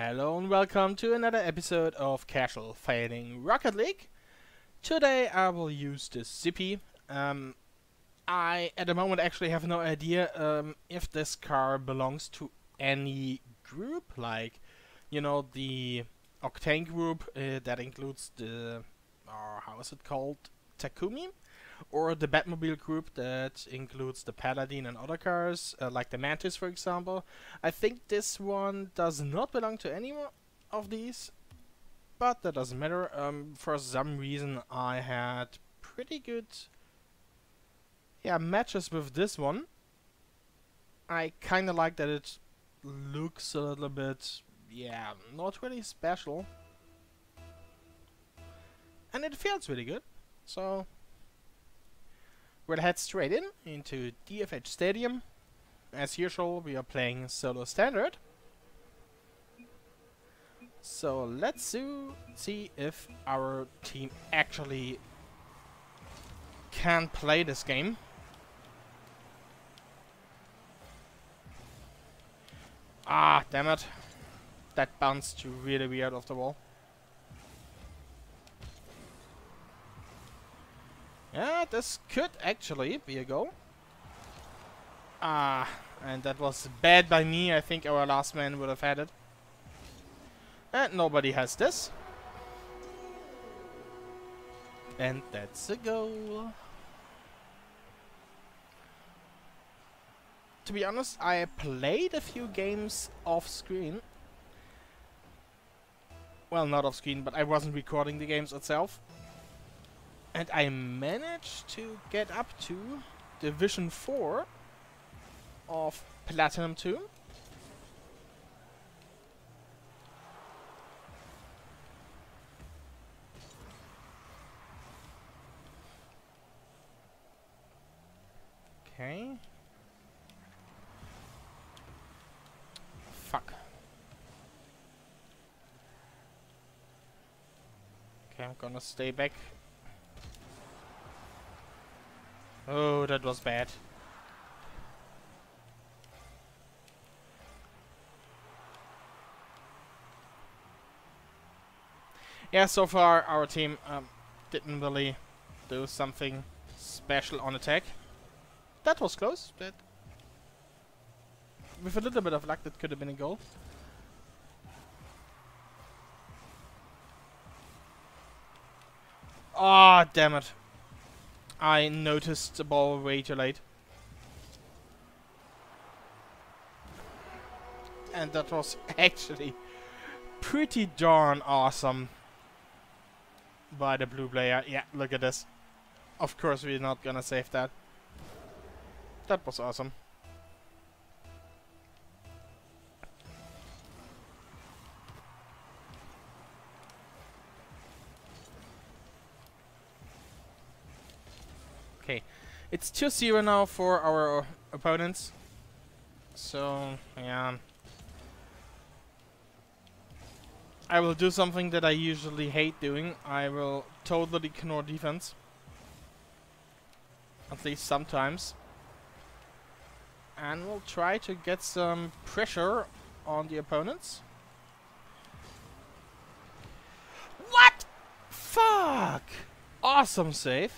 Hello and welcome to another episode of Casual Failing Rocket League. Today I will use the Zippy. Um, I at the moment actually have no idea um, if this car belongs to any group, like you know the Octane group uh, that includes the uh, how is it called Takumi, or the Batmobile group that includes the Paladin and other cars, uh, like the Mantis, for example. I think this one does not belong to any of these, but that doesn't matter. Um, for some reason, I had pretty good yeah matches with this one. I kind of like that it looks a little bit, yeah, not really special. And it feels really good. So, we'll head straight in into DFH Stadium. As usual, we are playing solo standard. So let's see if our team actually can play this game. Ah, damn it. That bounced really weird off the wall. Yeah, this could actually be a goal. Ah, and that was bad by me. I think our last man would have had it. And nobody has this. And that's a goal. To be honest, I played a few games off screen. Well, not off screen, but I wasn't recording the games itself. And I managed to get up to Division 4 of Platinum 2. Okay. Fuck. Okay, I'm gonna stay back. Oh, that was bad. Yeah, so far our team um, didn't really do something special on attack. That was close, but with a little bit of luck that could have been a goal. Ah, oh, damn it. I noticed the ball way too late. And that was actually pretty darn awesome by the blue player. Yeah, look at this. Of course we're not gonna save that. That was awesome. It's 2-0 now for our opponents. So, yeah. I will do something that I usually hate doing. I will totally ignore defense. At least sometimes. And we'll try to get some pressure on the opponents. What? Fuck! Awesome save.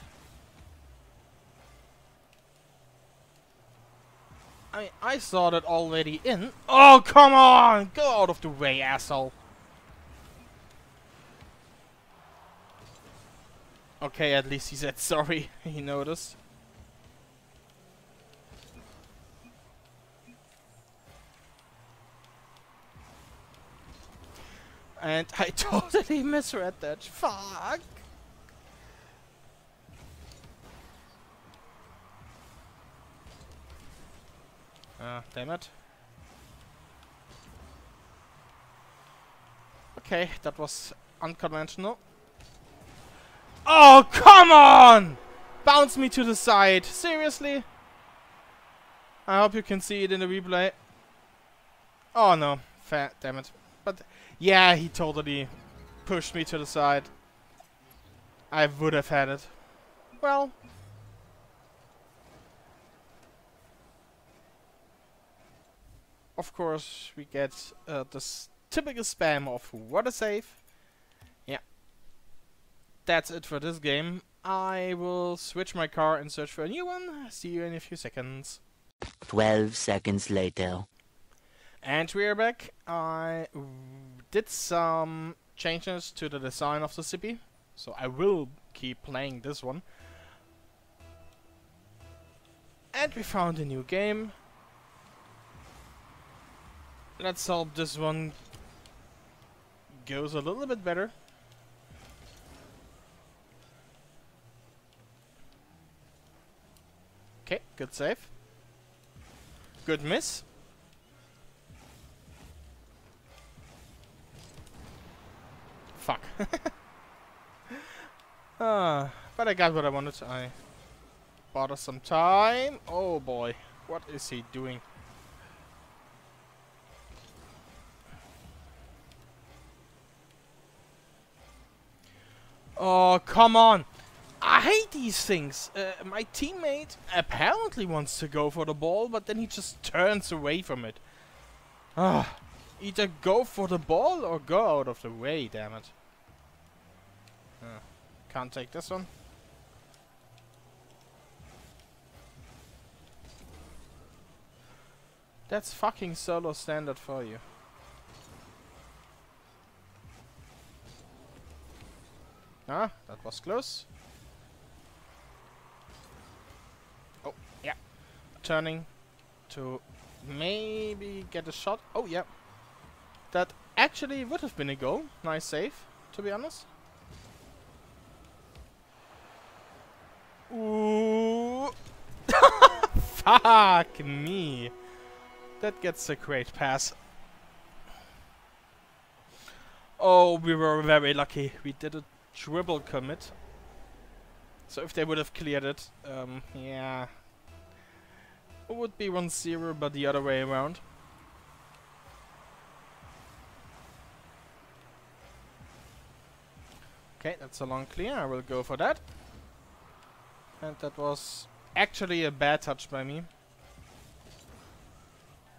I I saw that already in. Oh, come on! Go out of the way, asshole. Okay, at least he said sorry. he noticed. And I totally misread that. Fuck! Damn it. Okay, that was unconventional. Oh, come on! Bounce me to the side. Seriously? I hope you can see it in the replay. Oh no. Damn it. But yeah, he totally pushed me to the side. I would have had it. Well. Of course, we get uh, this typical spam of water save. Yeah. That's it for this game. I will switch my car and search for a new one. See you in a few seconds. 12 seconds later. And we're back. I did some changes to the design of the Zippy, so I will keep playing this one. And we found a new game. Let's hope this one goes a little bit better. Okay, good save. Good miss. Fuck. ah, but I got what I wanted. I bought us some time. Oh boy, what is he doing? Oh, come on! I hate these things. Uh, my teammate apparently wants to go for the ball, but then he just turns away from it. Ah, either go for the ball or go out of the way, damn it. Uh, can't take this one. That's fucking solo standard for you. Ah, that was close. Oh, yeah. Turning to maybe get a shot. Oh, yeah. That actually would have been a goal. Nice save, to be honest. Ooh. Fuck me. That gets a great pass. Oh, we were very lucky. We did a triple commit. So if they would have cleared it, um, yeah. It would be 1-0, but the other way around. Okay, that's a long clear. I will go for that. And that was actually a bad touch by me.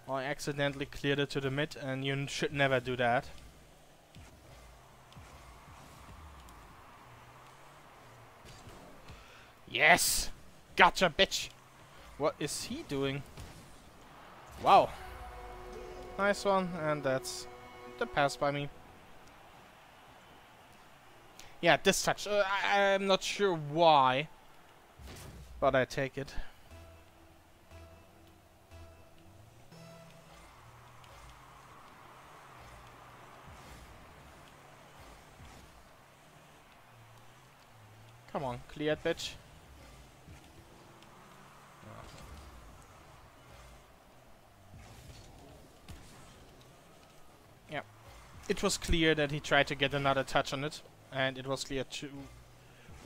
I accidentally cleared it to the mid and you should never do that. Yes! Gotcha, bitch! What is he doing? Wow. Nice one, and that's the pass by me. Yeah, this touch. Uh, I I'm not sure why, but I take it. Come on, clear it, bitch. Yeah. It was clear that he tried to get another touch on it, and it was clear to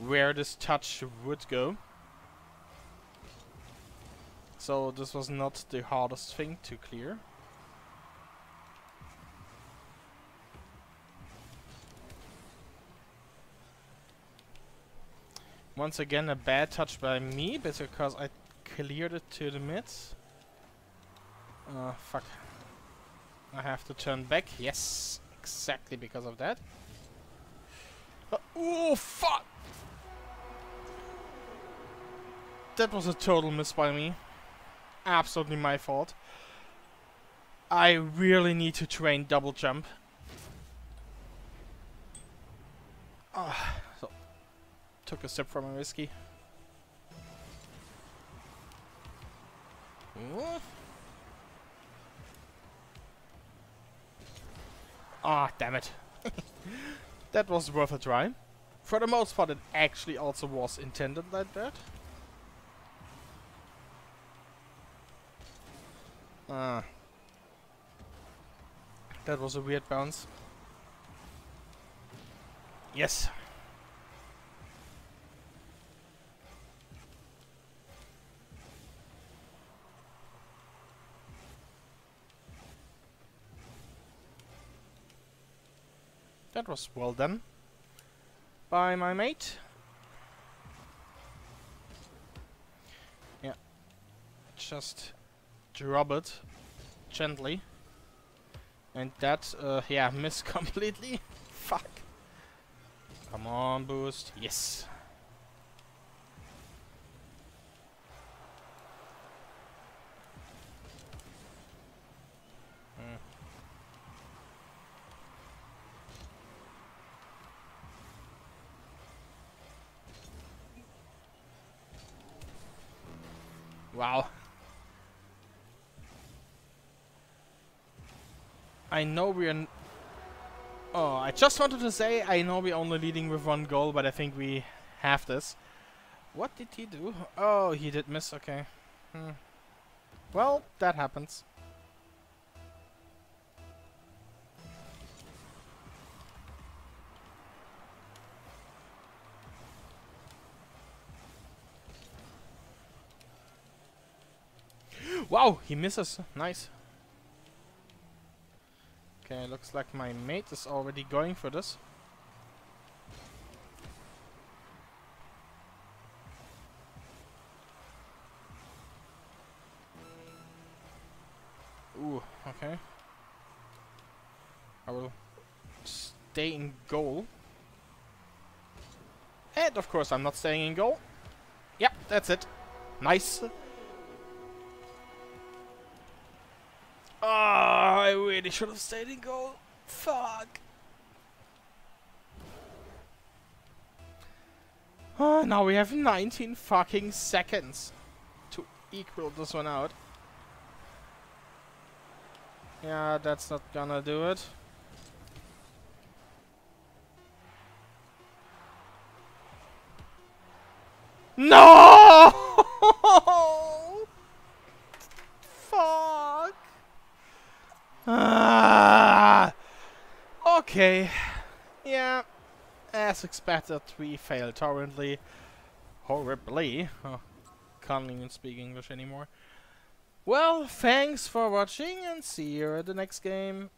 where this touch would go. So this was not the hardest thing to clear. Once again, a bad touch by me, because I cleared it to the mid. Oh, uh, fuck. I have to turn back. Yes, exactly because of that. Uh, oh, fuck! That was a total miss by me. Absolutely my fault. I really need to train double jump. Ah took a sip from my whiskey. Ah, oh, damn it. that was worth a try. For the most part, it actually also was intended like that. Ah. That was a weird bounce. Yes. That was well done by my mate. Yeah. Just drop it gently And that, uh, yeah, missed completely. Fuck. Come on, boost. Yes. Wow. I know we're... Oh, I just wanted to say I know we're only leading with one goal, but I think we have this. What did he do? Oh, he did miss, okay. Hmm. Well, that happens. Wow, he misses. Nice. Okay, looks like my mate is already going for this. Ooh, okay. I will stay in goal. And of course I'm not staying in goal. Yep, that's it. Nice. Should have stayed in goal. Fuck. Oh, now we have 19 fucking seconds to equal this one out. Yeah, that's not gonna do it. No! Fuck! Ah! Okay. Yeah. As expected, we failed torrently. Horribly. Oh, can't even speak English anymore. Well, thanks for watching and see you at the next game.